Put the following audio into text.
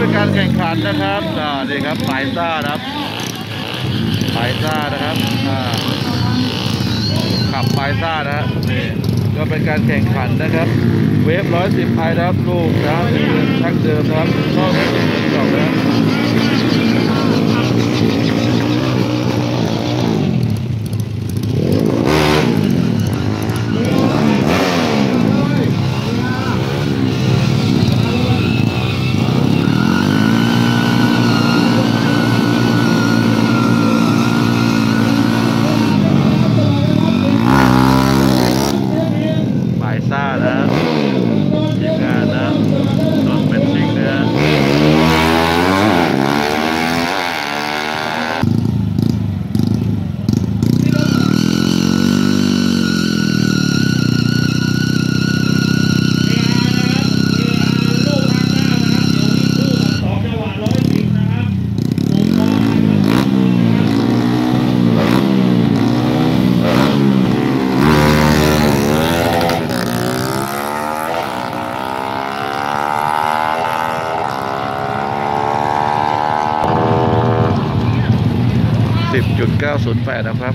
เป็นการแข่งขันนะครับอ่านี่ครับปลายซ่านะครับปลายซ่านะครับอ่าขับปลายซ่านะฮะนี่ก็เป็นการแข่งขันนะครับ เวฟร้อยสิบไอนะครับลูกนะครับทักเดิมนะครับช่องที่สองนะครับ หมาย 10.908 นะครับ